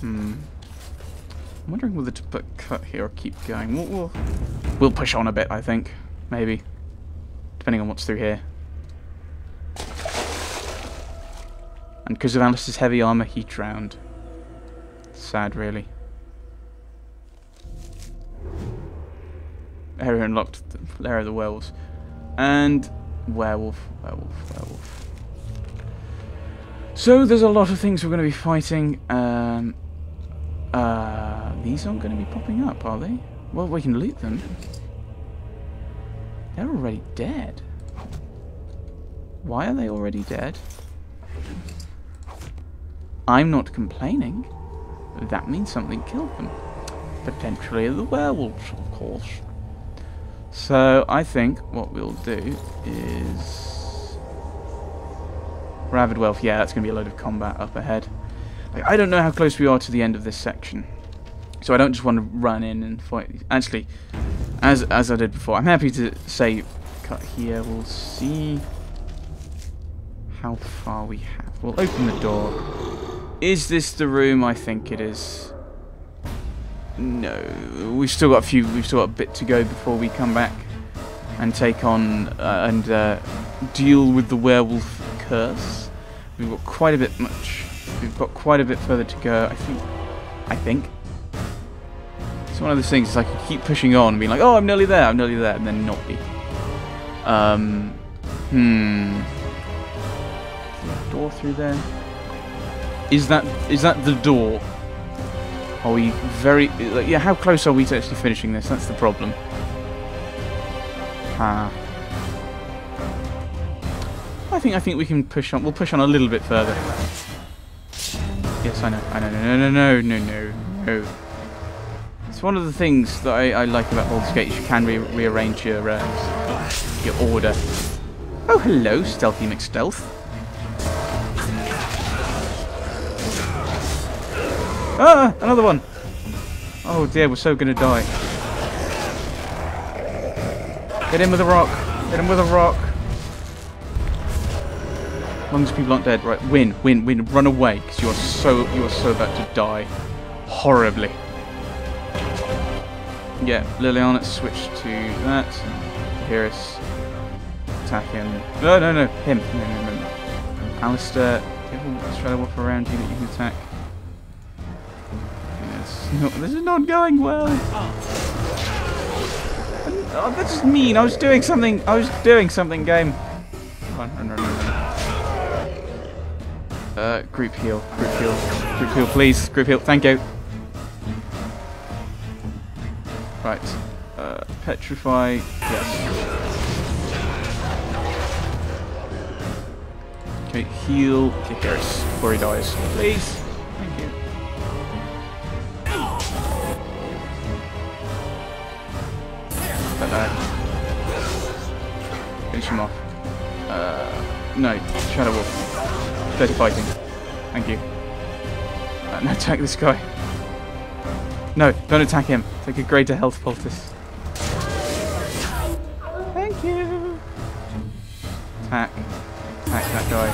Hmm. I'm wondering whether to put cut here or keep going. We'll, we'll, we'll push on a bit, I think. Maybe. Depending on what's through here. And because of Alice's heavy armor, he drowned. Sad, really. Area unlocked. The lair of the werewolves. And werewolf, werewolf, werewolf. So there's a lot of things we're going to be fighting. Um, uh, these aren't going to be popping up, are they? Well, we can loot them. They're already dead. Why are they already dead? I'm not complaining. That means something killed them. Potentially the werewolves, of course. So I think what we'll do is... Rabid Werewolf, yeah, that's going to be a load of combat up ahead. I don't know how close we are to the end of this section. So I don't just want to run in and fight. Actually, as as I did before, I'm happy to say cut here. We'll see how far we have. We'll open the door. Is this the room? I think it is. No, we've still got a few. We've still got a bit to go before we come back and take on uh, and uh, deal with the werewolf curse. We've got quite a bit much. We've got quite a bit further to go. I think. I think. It's one of those things. It's like you keep pushing on, and being like, "Oh, I'm nearly there. I'm nearly there," and then not be. Um. Hmm. Door through there. Is that is that the door? Are we very... Like, yeah, how close are we to actually finishing this? That's the problem. Ah. I think I think we can push on. We'll push on a little bit further. Yes, I know. I know. No, no, no, no, no, no. It's one of the things that I, I like about Baldur's Gate. You can re rearrange your uh, your order. Oh, hello, Stealthy McStealth. Ah, another one. Oh dear, we're so gonna die. Get him with a rock. Get him with a rock. As long as people aren't dead, right? Win, win, win. Run away, because you are so you are so about to die horribly. Yeah, Leliana switch to that. Harris attack him. No, no, no, him. No, no, no. Alistair, do you have a shadow wolf around you that you can attack? No, this is not going well. Oh, that's just mean. I was doing something. I was doing something, game. Run, run, run. Uh, group heal. Group heal. Group heal, please. Group heal. Thank you. Right. Uh, petrify. Yes. Okay, heal Kikiris before he dies. Please. Dirty fighting. Thank you. Uh, no, attack this guy. No, don't attack him. Take a greater health poultice. Thank you. Attack. Attack that guy.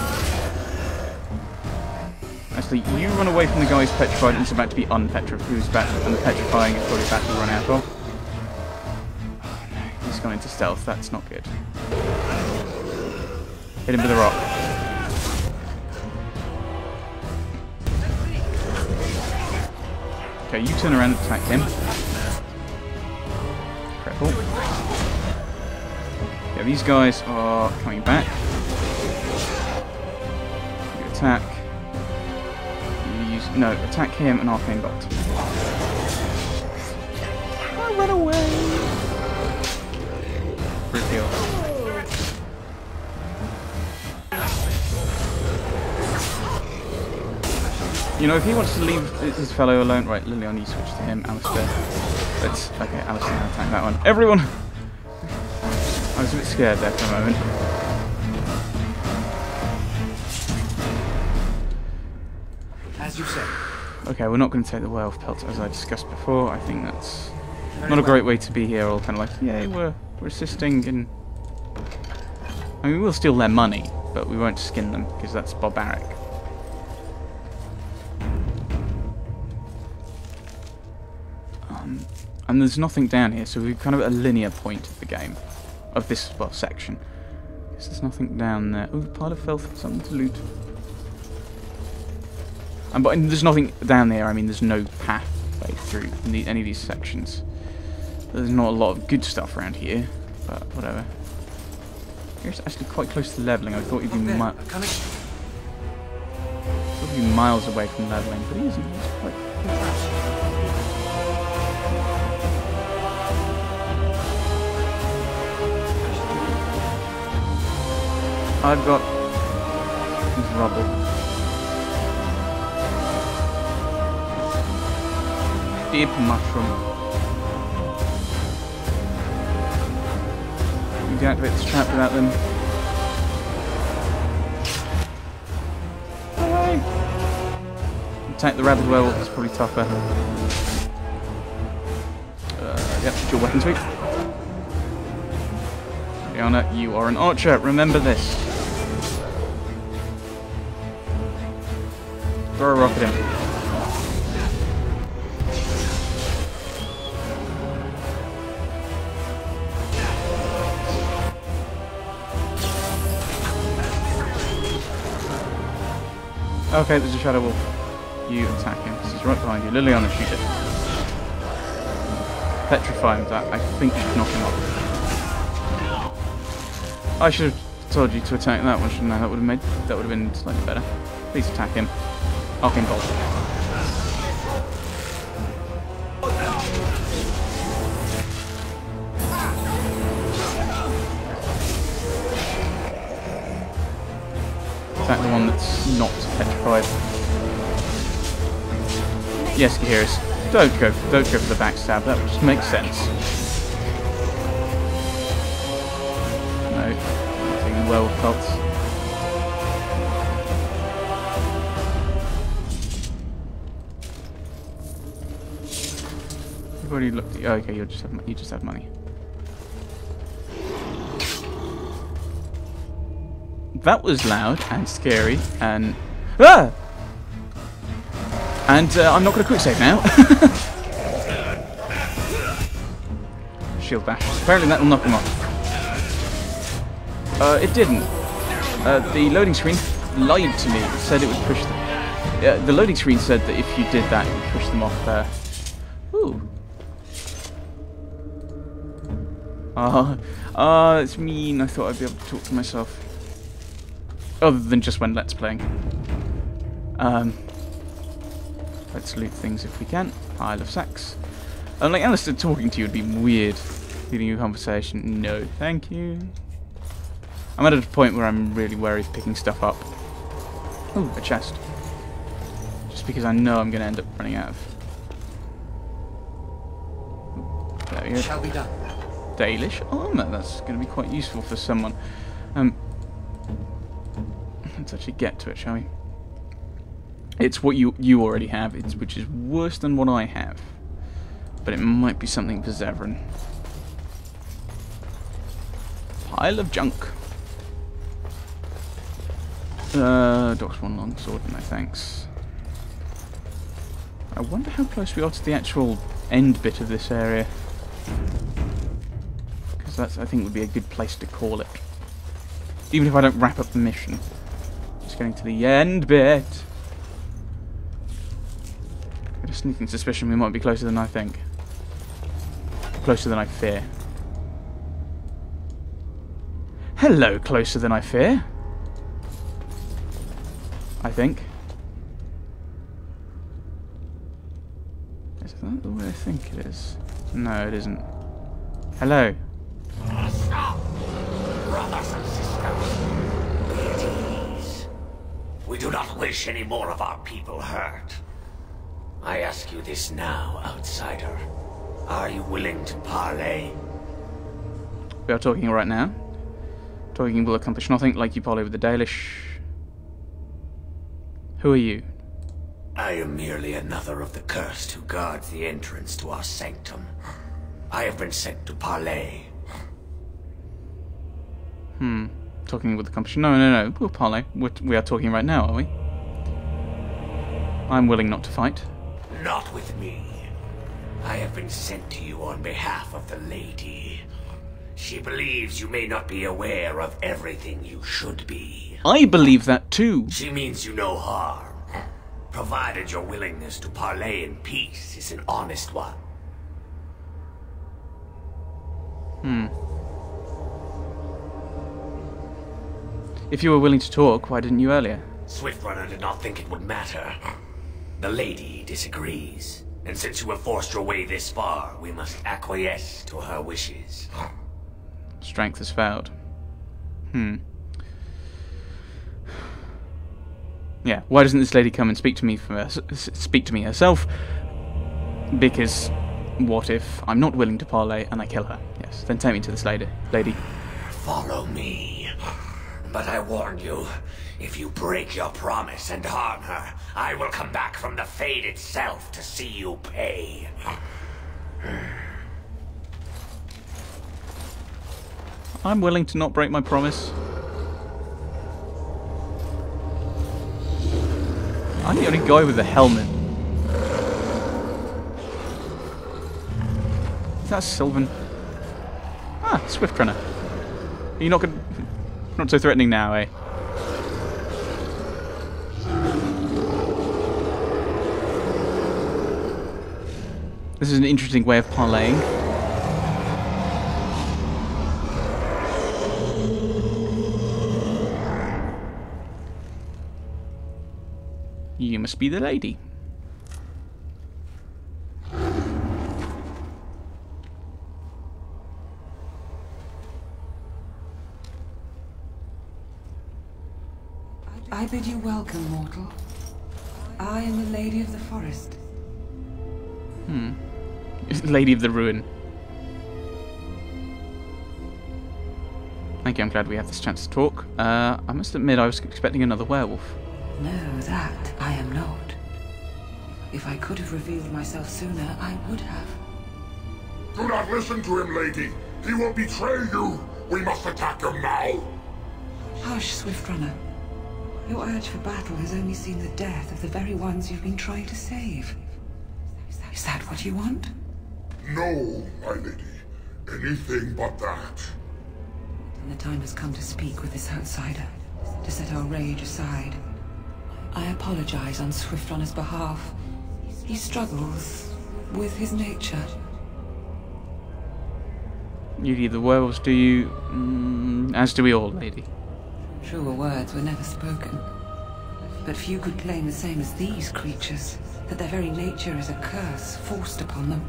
Actually, you run away from the guy who's petrified and is about to be unpetrified. Who's about to, unpetrifying and probably about to run out of. Oh no, he's gone into stealth. That's not good. Hit him with a rock. Okay, you turn around and attack him. Cripple. Yeah, these guys are coming back. You attack. You use no, attack him and arcane bolt. Oh, run away! You know, if he wants to leave his fellow alone, right, Lilian, you switch to him, Alistair. Let's, okay, Alistair, attack that one. Everyone! I was a bit scared there for a moment. As you say. Okay, we're not going to take the werewolf pelt as I discussed before. I think that's not a great way to be here. All kind of like, yeah, we're we're assisting in. I mean, we'll steal their money, but we won't skin them because that's barbaric. And there's nothing down here, so we're kind of at a linear point of the game. Of this, well, section. Guess there's nothing down there. Oh, pile of filth, something to loot. And but there's nothing down there, I mean there's no pathway through the, any of these sections. There's not a lot of good stuff around here, but whatever. Here's actually quite close to leveling. I thought he'd be, mi Look there, a connection. thought he'd be miles away from leveling, but he isn't. I've got this rubble. Deep mushroom. You deactivate this trap without them. Attack the rabid werewolf is probably tougher. Uh, yep, dual weapon sweep. You are an archer. Remember this. Throw a rocket in. Okay, there's a shadow wolf. You attack him. He's right behind you. Leliana, shoot it. Petrify him. That I think should knock him off. I should have told you to attack that one, shouldn't I? That would have made that would have been slightly better. Please attack him. Arcane bolt. Attack the one that's not petrified. Yes, Kahiris. Don't go don't go for the backstab, that just makes sense. No. Not taking werewolf You've already looked oh, okay, you just have you just have money. That was loud and scary and ah! And uh, I'm not going to quick save now. Shield bash. Apparently that will knock him off. Uh, it didn't. Uh, the loading screen lied to me. It said it would push them. Uh, the loading screen said that if you did that, it would push them off there. Ah, ah, it's mean. I thought I'd be able to talk to myself. Other than just when Let's Playing. Um, let's loot things if we can. Pile of sacks. And like Alistair talking to you would be weird. Leading a conversation. No, thank you. I'm at a point where I'm really wary of picking stuff up. Ooh, a chest. Just because I know I'm going to end up running out of... There we go. Shall be done. Dalish armor. That's going to be quite useful for someone. Um, let's actually get to it, shall we? It's what you you already have, it's, which is worse than what I have. But it might be something for Zevran. Pile of junk. Uh, Doc's one long sword, no thanks. I wonder how close we are to the actual end bit of this area. Because that's, I think, would be a good place to call it. Even if I don't wrap up the mission. Just getting to the end bit. A sneaking suspicion we might be closer than I think. Closer than I fear. Hello, closer than I fear. I think. Is that the way I think it is? No, it isn't. Hello. Brothers and sisters, be at ease. We do not wish any more of our people hurt. I ask you this now, outsider. Are you willing to parley? We are talking right now. Talking will accomplish nothing, like you parley with the Dalish. Who are you? I am merely another of the cursed who guards the entrance to our sanctum. I have been sent to parley. Hmm. Talking with the competition. No, no, no. We'll parley. We're, we are talking right now, are we? I'm willing not to fight. Not with me. I have been sent to you on behalf of the lady. She believes you may not be aware of everything you should be. I believe that too. She means you no harm, provided your willingness to parley in peace is an honest one. If you were willing to talk, why didn't you earlier? Swiftrunner did not think it would matter. The lady disagrees. And since you have forced your way this far, we must acquiesce to her wishes. Strength has failed. Hmm. Yeah, why doesn't this lady come and speak to me for speak to me herself? Because what if I'm not willing to parley and I kill her? Yes, then take me to this lady. Lady. Follow me. But I warn you, if you break your promise and harm her, I will come back from the Fade itself to see you pay. I'm willing to not break my promise. I'm the only guy with a helmet. Is that Sylvan? Ah, Swift Runner. Are you not going Not so threatening now, eh? This is an interesting way of parlaying. You must be the lady. I bid you welcome, mortal. I am the Lady of the Forest. Hmm. Lady of the Ruin. Thank you, I'm glad we have this chance to talk. Uh, I must admit, I was expecting another werewolf. No, that I am not. If I could have revealed myself sooner, I would have. Do not listen to him, lady. He will betray you. We must attack him now. Hush, Swift Runner. Your urge for battle has only seen the death of the very ones you've been trying to save. Is that what you want? No, my lady. Anything but that. Then the time has come to speak with this outsider, to set our rage aside. I apologize on Swift Runner's behalf. He struggles with his nature. You leave the werewolves, do you? Mm, as do we all, lady. Truer words were never spoken. But few could claim the same as these creatures, that their very nature is a curse forced upon them.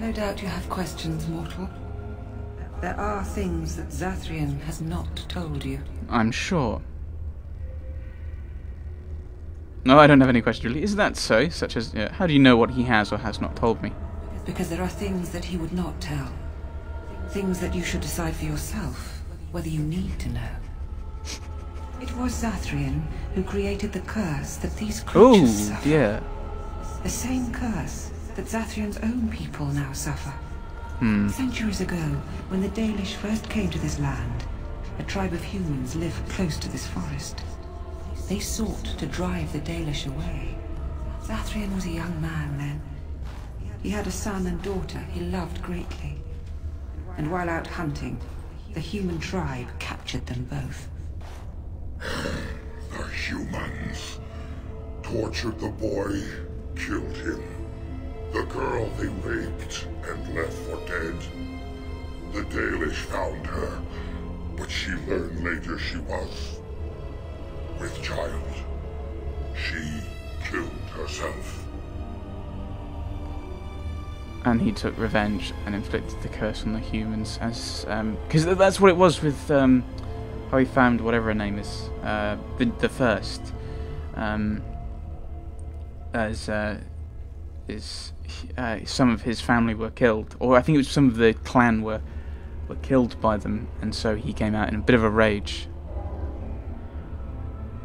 No doubt you have questions, mortal. There are things that Zathrian has not told you. I'm sure. No, I don't have any questions really. Is that so? Such as, uh, how do you know what he has or has not told me? Because there are things that he would not tell. Things that you should decide for yourself, whether you need to know. It was Zathrian who created the curse that these creatures Oh, suffer. dear. The same curse that Zathrian's own people now suffer. Hmm. Centuries ago, when the Dalish first came to this land, a tribe of humans lived close to this forest. They sought to drive the Dalish away. Zathrian was a young man then. He had a son and daughter he loved greatly. And while out hunting, the human tribe captured them both. The humans tortured the boy, killed him. The girl they raped and left for dead. The Dalish found her, but she learned later she was with child. She killed herself. And he took revenge and inflicted the curse on the humans as, um because that's what it was with, um, he found whatever her name is, uh, the, the first, um, as, uh, is, uh, some of his family were killed, or I think it was some of the clan were, were killed by them, and so he came out in a bit of a rage.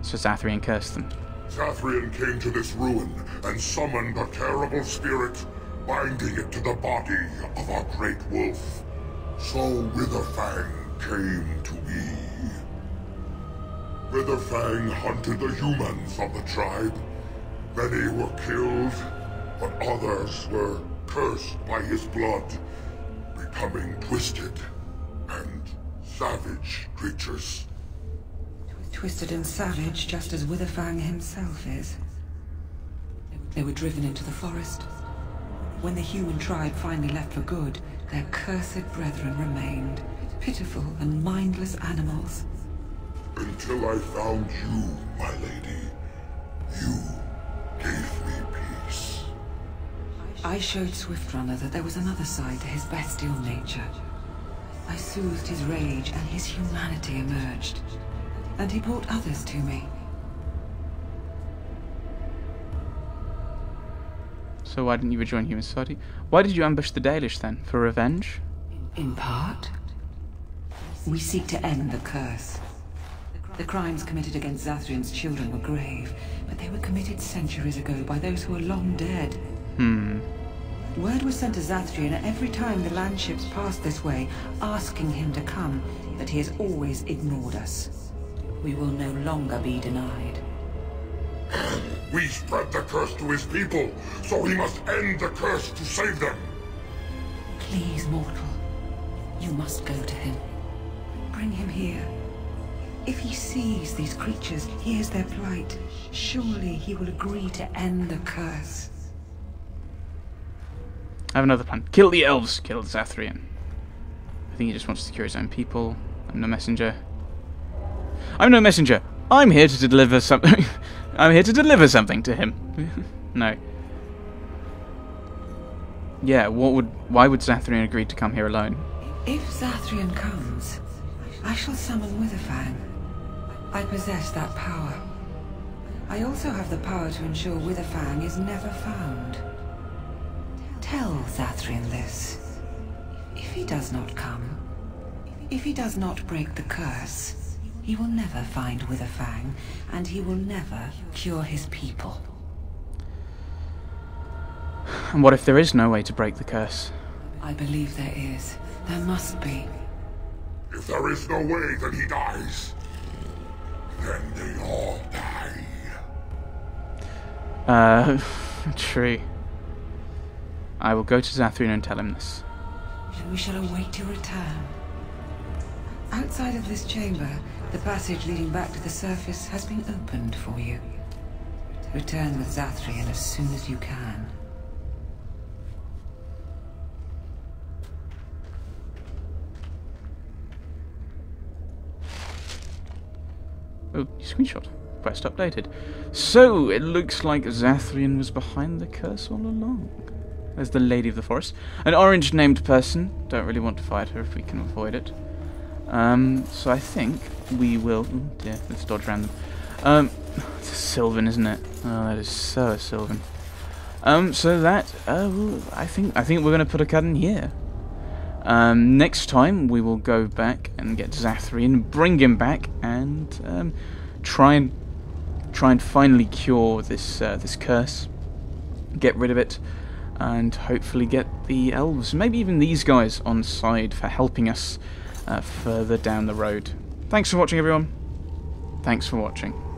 So Zathrian cursed them. Zathrian came to this ruin and summoned a terrible spirit, binding it to the body of our great wolf. So Witherfang came to be. Witherfang hunted the humans of the tribe. Many were killed, but others were cursed by his blood, becoming twisted and savage creatures. Twisted and savage, just as Witherfang himself is. They were driven into the forest. When the human tribe finally left for good, their cursed brethren remained, pitiful and mindless animals. Until I found you, my lady. You gave me peace. I showed Swiftrunner that there was another side to his bestial nature. I soothed his rage and his humanity emerged. And he brought others to me. So why didn't you rejoin human society? Why did you ambush the Dalish then? For revenge? In part, we seek to end the curse. The crimes committed against Zathrian's children were grave, but they were committed centuries ago by those who are long dead. Hmm. Word was sent to Zathrian every time the landships passed this way, asking him to come, but he has always ignored us. We will no longer be denied. We spread the curse to his people, so he must end the curse to save them. Please, mortal. You must go to him. Bring him here. If he sees these creatures, hears their plight, surely he will agree to end the curse. I have another plan. Kill the elves. Kill Zathrian. I think he just wants to cure his own people. I'm no messenger. I'm no messenger. I'm here to deliver something. I'm here to deliver something to him. no. Yeah, what would why would Zathrian agree to come here alone? If Zathrian comes, I shall summon Witherfang. I possess that power. I also have the power to ensure Witherfang is never found. Tell Zathrian this. If he does not come, if he does not break the curse, he will never find Witherfang, and he will never cure his people. And what if there is no way to break the curse? I believe there is. There must be. If there is no way, then he dies. Then they all die. Uh, true. I will go to Zathrian and tell him this. and we shall await your return. Outside of this chamber, the passage leading back to the surface has been opened for you. Return with Zathrian as soon as you can. Oh, screenshot. Quest updated. So, it looks like Zathrian was behind the curse all along. There's the Lady of the Forest. An orange named person. Don't really want to fight her if we can avoid it. Um, so I think we will... Oh dear, let's dodge around them. Um, it's Sylvan, isn't it? Oh, that is so Sylvan. Um, so that, uh, I think I think we're going to put a cut in here. Um, next time we will go back and get Zathrian, bring him back, and um, try and try and finally cure this uh, this curse, get rid of it, and hopefully get the elves, maybe even these guys, on side for helping us uh, further down the road. Thanks for watching, everyone. Thanks for watching.